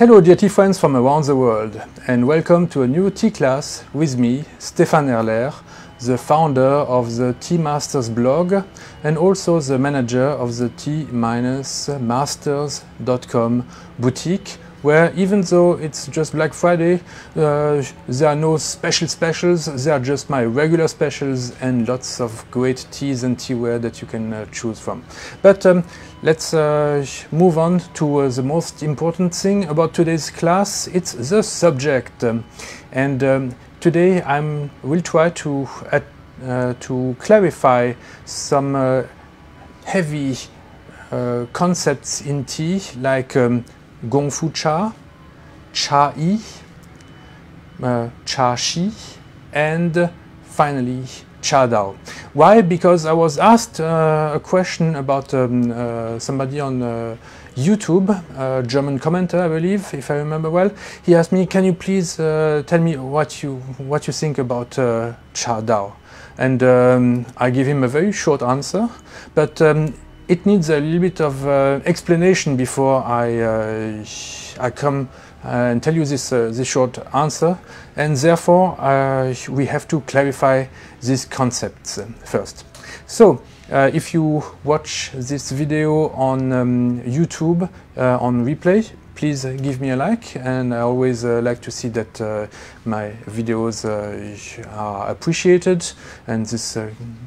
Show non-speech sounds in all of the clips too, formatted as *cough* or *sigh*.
Hello dear tea friends from around the world and welcome to a new tea class with me, Stephane Erler, the founder of the Tea Masters blog and also the manager of the tea-masters.com boutique where even though it's just Black Friday, uh, there are no special specials, there are just my regular specials and lots of great teas and teaware that you can uh, choose from. But um, let's uh, move on to uh, the most important thing about today's class, it's the subject. Um, and um, today I will try to, uh, to clarify some uh, heavy concepts in tea like um, Gongfu Cha, Cha Yi, uh, Cha Xi, and finally Cha Dao. Why? Because I was asked uh, a question about um, uh, somebody on uh, YouTube, a German commenter, I believe, if I remember well. He asked me, "Can you please uh, tell me what you what you think about uh, Cha Dao?" And um, I give him a very short answer, but um, it needs a little bit of uh, explanation before I, uh, I come uh, and tell you this, uh, this short answer and therefore uh, we have to clarify these concepts first. So if you watch this video on um, YouTube on replay, please give me a like and I always uh, like to see that uh, my videos uh, are appreciated and this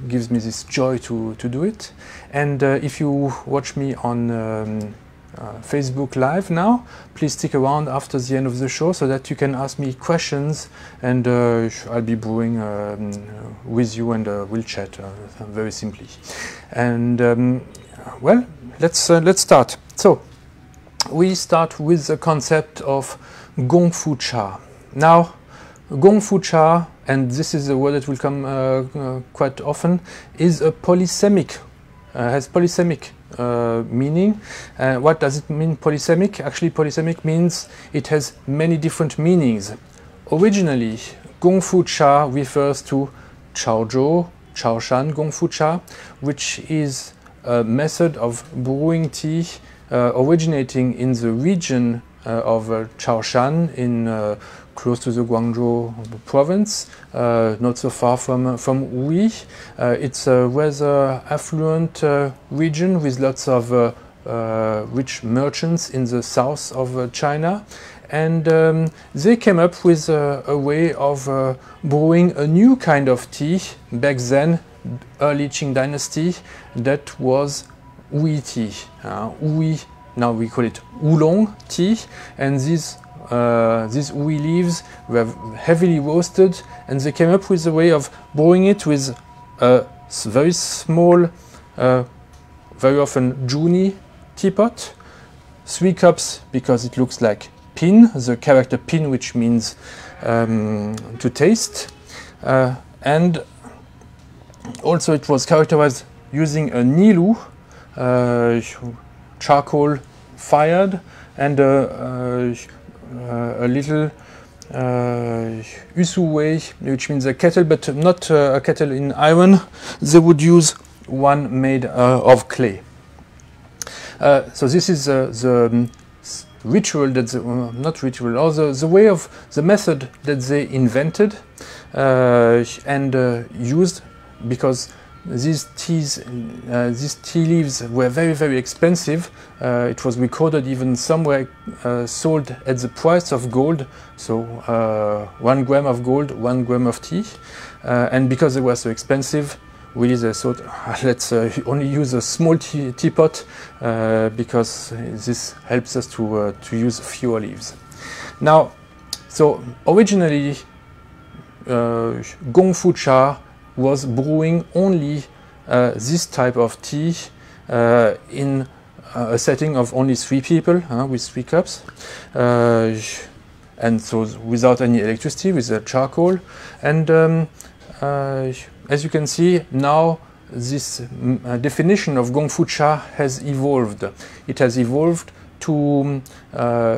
gives me this joy to, to do it. And if you watch me on um, uh, Facebook Live now. Please stick around after the end of the show so that you can ask me questions and uh, I'll be brewing um, with you and uh, we'll chat very simply. And um, well, let's let's start. So we start with the concept of Gongfu Cha. Now, Gongfu Cha, and this is a word that will come uh, uh, quite often, is a polysemic, uh, has polysemic uh, meaning. Uh, what does it mean polysemic? Actually, polysemic means it has many different meanings. Originally, Gongfu Cha refers to Chaozhou, Chaoshan Gongfu Cha, which is a method of brewing tea originating in the region uh, of uh, Chaoshan in close to the Guangzhou province, uh, not so far from, from Wuyi. Uh, it's a rather affluent uh, region with lots of rich merchants in the south of China. And um, they came up with a way of brewing a new kind of tea back then, early Qing dynasty, that was Wuyi tea. Uh, Wuyi, now we call it oolong tea, and these uh, these Wuyi leaves were heavily roasted, and they came up with a way of brewing it with a very small, uh, very often Zhuni teapot, three cups because it looks like pin, the character pin, which means um, to taste, uh, and also it was characterized using a nilu, charcoal fired and a, a little uh, yushuwei, which means a kettle, but not uh, a kettle in iron. They would use one made uh, of clay. Uh, so this is uh, the um, ritual that uh, not ritual, or the, the way of the method that they invented and used because these teas, uh, these tea leaves were very, very expensive. Uh, it was recorded even somewhere uh, sold at the price of gold. So uh, one gram of gold, one gram of tea. Uh, and because they were so expensive, really they thought, let's uh, only use a small tea teapot because this helps us to, to use fewer leaves. Now, so originally, Gongfu Cha was brewing only uh, this type of tea uh, in uh, a setting of only three people with three cups and so without any electricity with charcoal and um, as you can see now this uh, definition of Gongfu Cha has evolved. It has evolved to uh,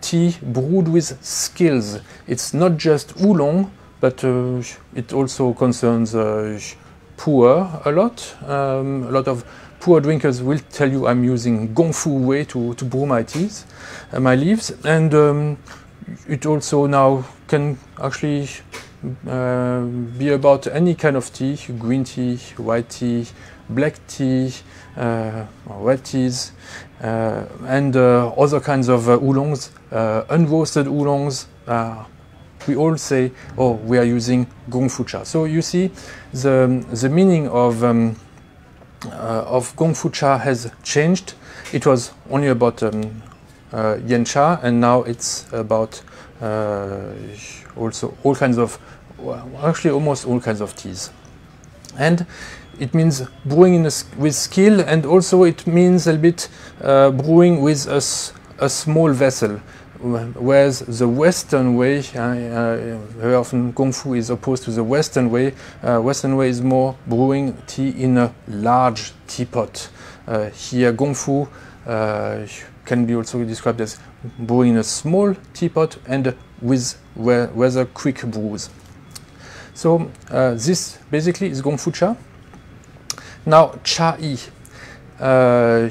tea brewed with skills. It's not just oolong, but uh, it also concerns uh, puerh a lot. Um, a lot of puerh drinkers will tell you I'm using Gongfu way to, to brew my teas, uh, my leaves. And um, it also now can actually uh, be about any kind of tea, green tea, white tea, black tea, uh, red teas, uh, and uh, other kinds of oolongs, unroasted oolongs. We all say, oh, we are using Gongfu cha. So you see, the, the meaning of, um, of Gongfu cha has changed. It was only about um, uh, and now it's about uh, also all kinds of, well, actually almost all kinds of teas. And it means brewing a, with skill, and also it means a bit uh, brewing with a, a, small vessel. Whereas the Western way, uh, uh, very often Kung Fu is opposed to the Western way. Uh, Western way is more brewing tea in a large teapot. Uh, here, Kung Fu uh, can be also described as brewing in a small teapot and with rather quick brews. So this basically is Gong Fu Cha. Now, Cha-Yi. Uh,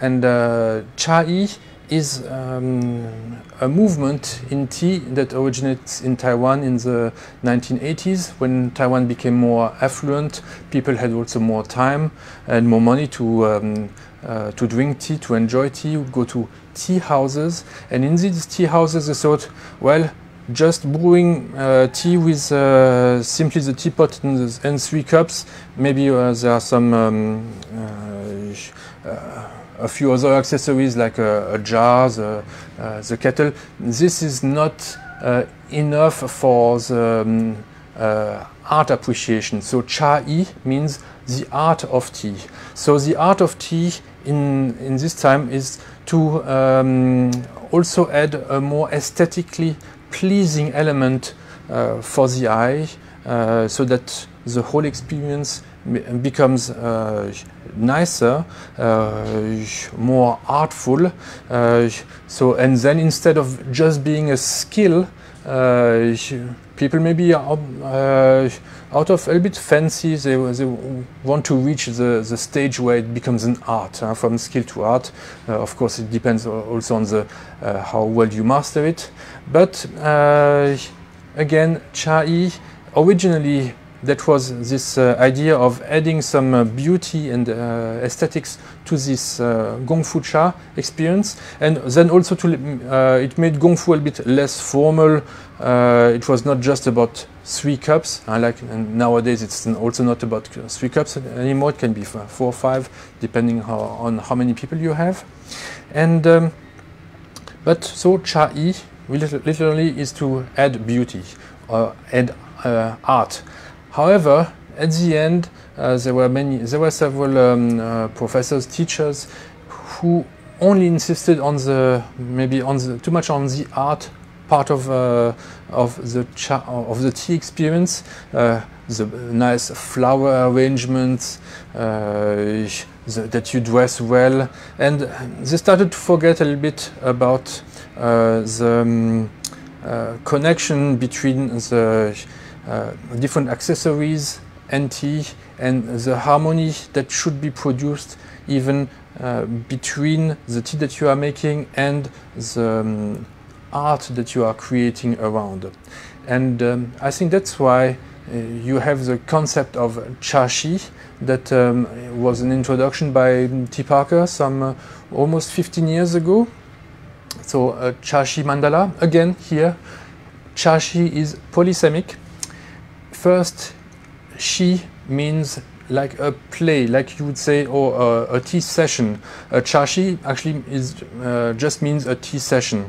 and uh, Cha-Yi is um, a movement in tea that originates in Taiwan in the 1980s when Taiwan became more affluent. People had also more time and more money to, um, uh, to drink tea, to enjoy tea, go to tea houses. And in these tea houses, they thought, well, just brewing uh, tea with uh, simply the teapot and, three cups. Maybe uh, there are some um, uh, uh, a few other accessories like a, jar, the, uh, the, kettle. This is not enough for the um, art appreciation. So cha-yi means the art of tea. So the art of tea in in this time is to um, also add a more aesthetically pleasing element uh, for the eye uh, so that the whole experience becomes uh, nicer, uh, more artful. Uh, so, and then instead of just being a skill, uh, people maybe are out of a little bit fancy, they, they want to reach the, the stage where it becomes an art, uh, from skill to art. Uh, of course, it depends also on the uh, how well you master it. But uh, again, Cha-Yi originally that was this uh, idea of adding some uh, beauty and uh, aesthetics to this uh, Gongfu Cha experience, and then also to uh, it made Gongfu a bit less formal. Uh, it was not just about three cups. I like nowadays, it's also not about three cups anymore. It can be four or five, depending how, on how many people you have. And um, but so Cha-Yi literally is to add beauty or add art. However, at the end, uh, there were many, there were several um, uh, professors, teachers, who only insisted on the maybe on the too much on the art part of uh, of the of the tea experience, uh, the nice flower arrangements, uh, the, that you dress well, and they started to forget a little bit about uh, the um, connection between the different accessories and tea and the harmony that should be produced even uh, between the tea that you are making and the um, art that you are creating around. And um, I think that's why uh, you have the concept of chaxi that um, was an introduction by Teaparker some uh, almost 15 years ago. So uh, chaxi mandala, again here, chaxi is polysemic first, xi means like a play, like you would say, or a, tea session. A chaxi actually is uh, just means a tea session.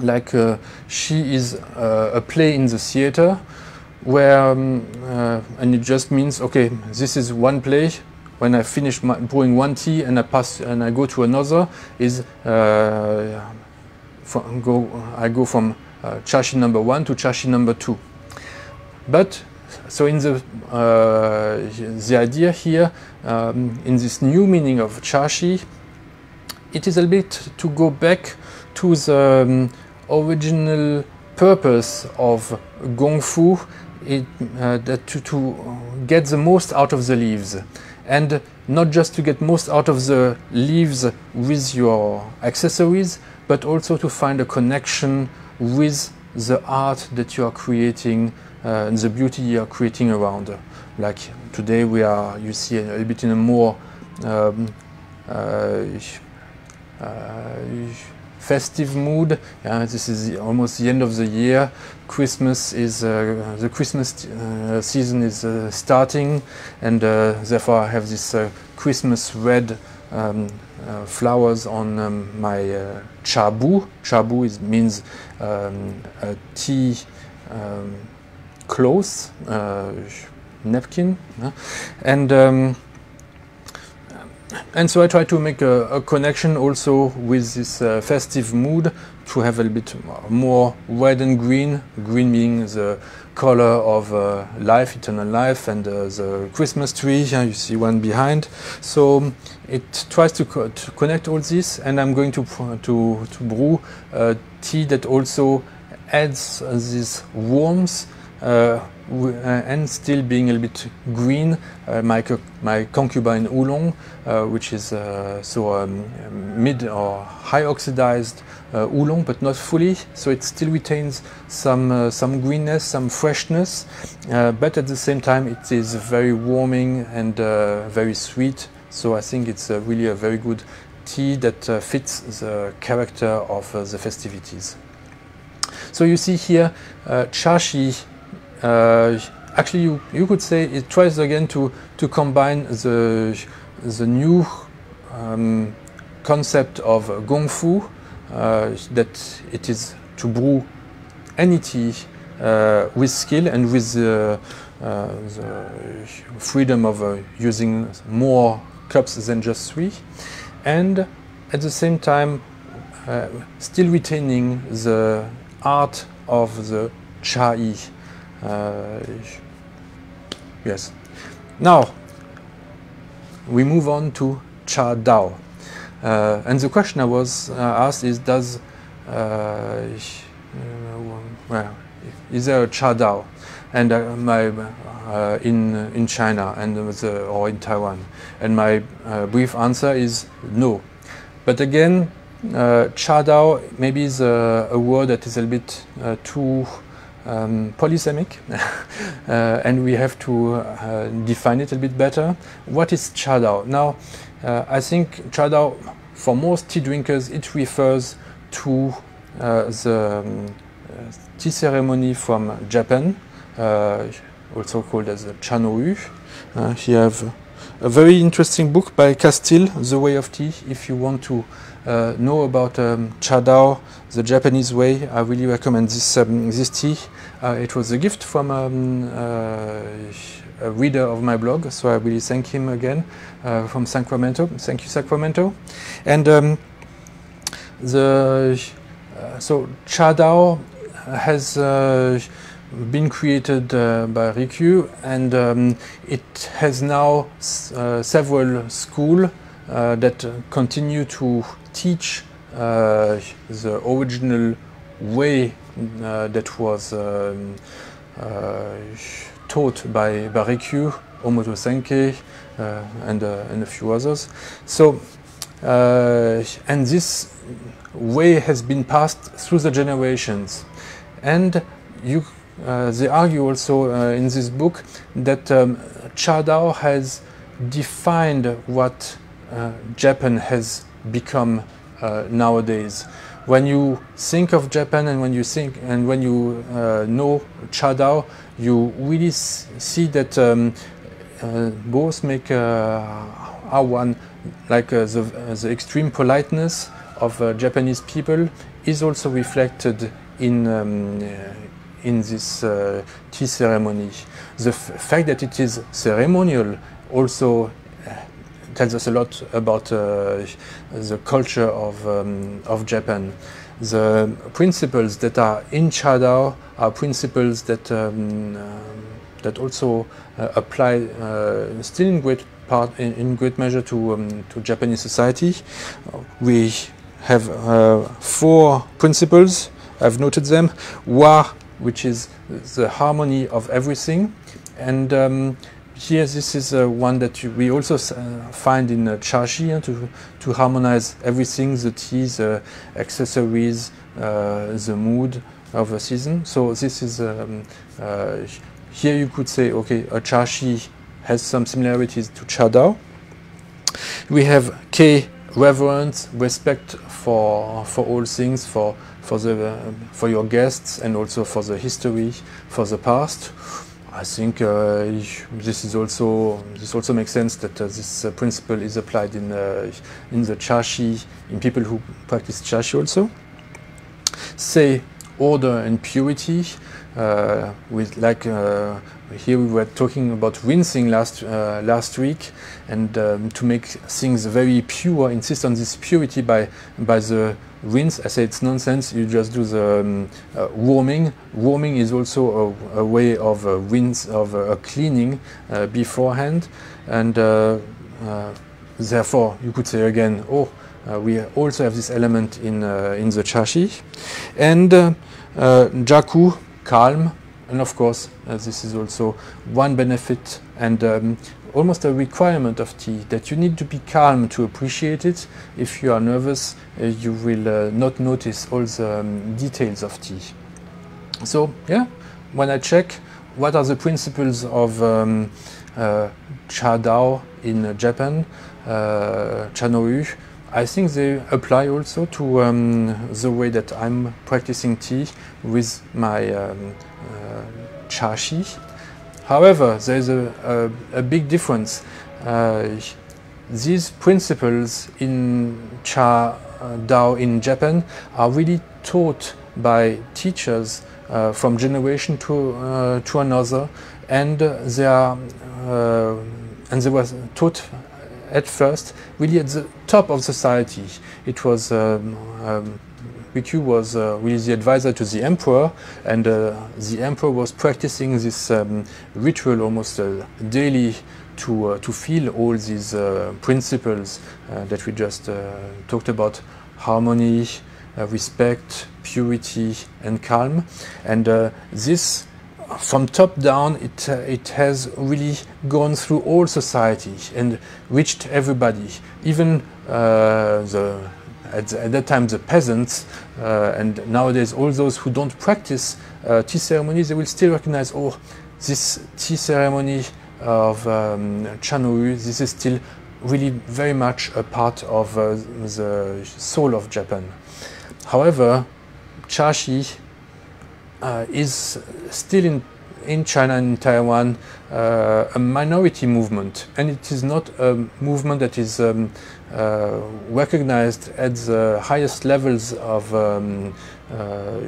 Like uh, xi is uh, a play in the theater, where um, uh, and it just means okay, this is one play. When I finish my, brewing one tea and I pass and I go to another, is uh, go I go from chaxi number one to chaxi number two. But so in the uh, the idea here, um, in this new meaning of chaxi, it is a bit to go back to the um, original purpose of gongfu, it, uh, that to, to get the most out of the leaves. And not just to get most out of the leaves with your accessories, but also to find a connection with the art that you are creating and the beauty you are creating around. Like today we are, you see a, little bit in a more um, uh, uh, festive mood. Yeah, this is almost the end of the year. Christmas is uh, the Christmas uh, season is uh, starting, and uh, therefore I have this uh, Christmas red um, uh, flowers on um, my chabu. Chabu is, means um, a tea um, cloth napkin, and. Um, and so I try to make a, a connection also with this uh, festive mood to have a bit more red and green, green being the color of uh, life, eternal life, and uh, the Christmas tree. you see one behind. So it tries to, co to, connect all this, and I'm going to to to brew a tea that also adds this warmth uh, uh, and still being a little bit green. Uh, my, my concubine oolong, uh, which is so um, mid or high oxidized oolong, but not fully, so it still retains some some greenness, some freshness, but at the same time it is very warming and very sweet. So I think it's really a very good tea that uh, fits the character of uh, the festivities. So you see here, uh, chaxi uh, actually, you, you could say it tries again to, to combine the, the new um, concept of gongfu, uh, that it is to brew any tea uh, with skill and with uh, the freedom of uh, using more cups than just three, and at the same time uh, still retaining the art of the chai. uh, yes. Now, we move on to Cha Dao. Uh, and the question I was uh, asked is, does, well, is there a Cha Dao? And my, in, in China and the, or in Taiwan? And my brief answer is no. But again, uh, Cha Dao maybe is a, a, word that is a little bit uh, too um, polysemic, *laughs* uh, and we have to uh, define it a bit better. What is chadao? Now, uh, I think chadao, for most tea drinkers, it refers to the um, tea ceremony from Japan, also called as the Chanoyu. Uh, here have a very interesting book by Castile, The Way of Tea, if you want to uh, know about um, Chadao, the Japanese way, I really recommend this, um, this tea. Uh, it was a gift from um, uh, a reader of my blog, so I really thank him again uh, from Sacramento. Thank you, Sacramento. And um, the uh, so Chadao has uh, been created uh, by Rikyū, and um, it has now several schools that continue to teach uh, the original way uh, that was um, uh, taught by Rikyū, Omote Senke, and, and a few others. So, and this way has been passed through the generations. And you, uh, they argue also uh, in this book that um, Chadao has defined what uh, Japan has become uh, nowadays. When you think of Japan and when you think and when you uh, know Chadao, you really see that um, uh, both make uh, one like uh, the, the extreme politeness of uh, Japanese people is also reflected in um, in this tea ceremony. The fact that it is ceremonial also tells us a lot about uh, the culture of, um, of Japan. The principles that are in Chadao are principles that, um, uh, that also uh, apply still in great part, in, in great measure to, um, to Japanese society. We have four principles, I've noted them. Wa, which is the harmony of everything, and um, here this is uh, one that we also uh, find in uh, Chaxi uh, to, to harmonize everything, the teas, uh, accessories, uh, the mood of a season. So this is, um, uh, here you could say, okay, a Chaxi has some similarities to Chadao. We have Kei, reverence, respect for, for all things, for, for, the, for your guests and also for the history, for the past. I think uh, this is also this also makes sense that uh, this uh, principle is applied in uh, in the chaxi in people who practice chaxi also. Sei order and purity. Uh, with like uh, here we were talking about rinsing last last week, and um, to make things very pure, insist on this purity by by the rinse, I say it's nonsense. You just do the um, uh, warming. Warming is also a, a way of rinse, of a, a cleaning uh, beforehand, and uh, uh therefore you could say again, oh, uh, we also have this element in uh, in the chaxi, and jaku, calm, and of course this is also one benefit and um, almost a requirement of tea that you need to be calm to appreciate it. If you are nervous, uh, you will uh, not notice all the um, details of tea. So yeah, when I check what are the principles of um, uh, Cha Dao in uh, Japan, uh, Cha-no-yu, I think they apply also to um, the way that I'm practicing tea with my um, uh, chaxi. However, there is a, a, a, big difference. Uh, these principles in Cha uh, Dao in Japan are really taught by teachers uh, from generation to uh, to another, and they are uh, and they were taught at first really at the top of society. It was um, um, Rikyu was uh, really the advisor to the emperor, and uh, the emperor was practicing this um, ritual almost uh, daily to uh, to feel all these uh, principles uh, that we just talked about: harmony, respect, purity, and calm. And this from top down, it, uh, it has really gone through all society and reached everybody, even uh, the at, at, that time the peasants uh, and nowadays all those who don't practice uh, tea ceremonies they will still recognize oh this tea ceremony of um, this is still really very much a part of uh, the soul of Japan. However, Chaxi uh, is still in in China and Taiwan uh, a minority movement, and it is not a movement that is um, uh, recognized at the highest levels of um, uh,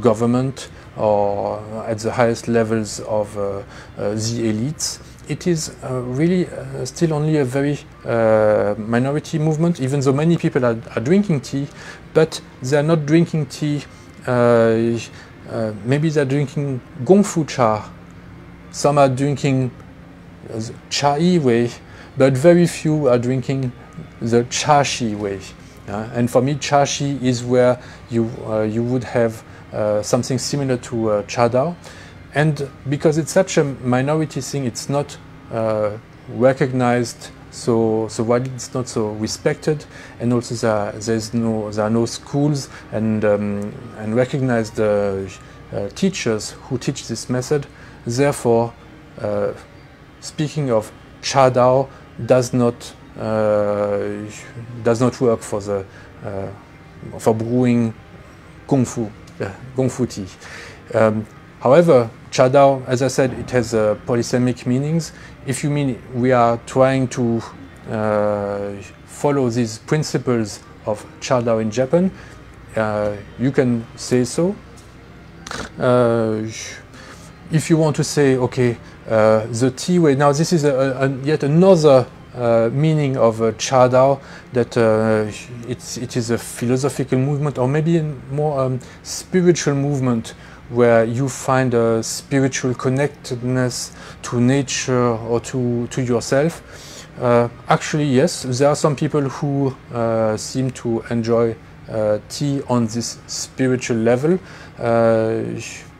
government or at the highest levels of uh, uh, the elites. It is uh, really still only a very minority movement, even though many people are, are, drinking tea, but they are not drinking tea uh, maybe they're drinking Gongfu cha. Some are drinking the Cha-yi way, but very few are drinking the Chaxi way. Uh, and for me, Chaxi is where you, uh, you would have uh, something similar to uh, Chadao. And because it's such a minority thing, it's not uh, recognized so so while it's not so respected and also there, there's no there are no schools and um, and recognized uh, uh, teachers who teach this method. Therefore uh, speaking of cha dao does not uh, does not work for the uh, for brewing gong fu gong fu tea. Um, however cha dao as i said it has uh, polysemic meanings if you mean we are trying to uh, follow these principles of Chadao in Japan, uh, you can say so. Uh, if you want to say, okay, uh, the tea way, now this is a, a, yet another uh, meaning of uh, Chadao, that uh, it's, it is a philosophical movement or maybe a more um, spiritual movement where you find a spiritual connectedness to nature or to, to yourself. Uh, actually, yes, there are some people who uh, seem to enjoy uh, tea on this spiritual level, uh,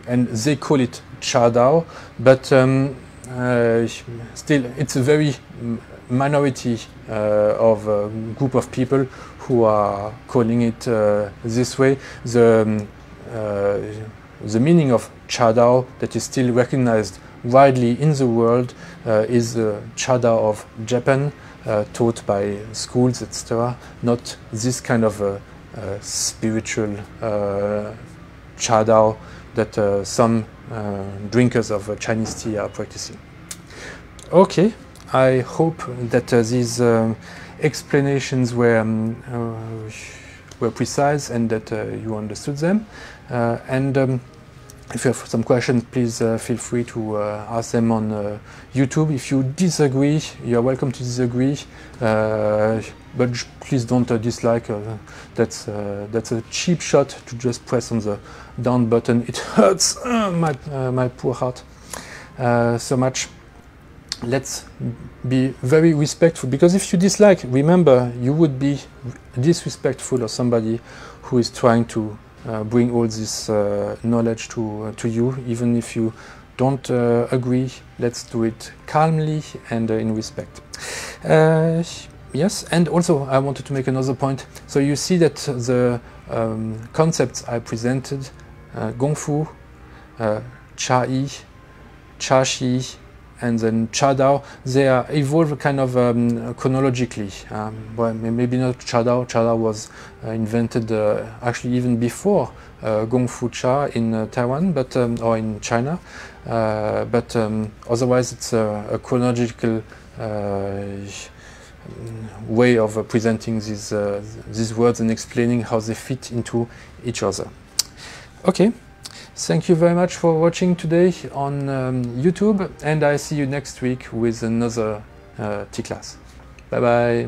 and they call it Cha Dao, but um, uh, still it's a very minority uh, of a group of people who are calling it this way. The, um, the meaning of Chadao that is still recognized widely in the world uh, is the Chada of Japan, uh, taught by schools, etc. Not this kind of a, a spiritual uh, Chadao that uh, some uh, drinkers of uh, Chinese tea are practicing. Okay, I hope that these um, explanations were um, were precise and that you understood them. And um, if you have some questions, please uh, feel free to uh, ask them on uh, YouTube. If you disagree, you're welcome to disagree, uh, but please don't uh, dislike. Uh, that's that's a cheap shot to just press on the down button. It hurts my my poor heart so much. Let's be very respectful because if you dislike, remember you would be disrespectful of somebody who is trying to uh, bring all this uh, knowledge to, uh, to you, even if you don't agree. Let's do it calmly and in respect. yes, and also I wanted to make another point. So you see that the um, concepts I presented, Gongfu, Cha-Yi, Cha-Xi, and then Chadao, they are evolved kind of um, chronologically. Um, well, maybe not Chadao. Chadao was uh, invented uh, actually even before uh, Gongfu Cha in uh, Taiwan, but um, or in China. Uh, but um, otherwise, it's a, a chronological uh, way of presenting these these words and explaining how they fit into each other. Okay. Thank you very much for watching today on um, YouTube and I see you next week with another uh, tea class. Bye bye.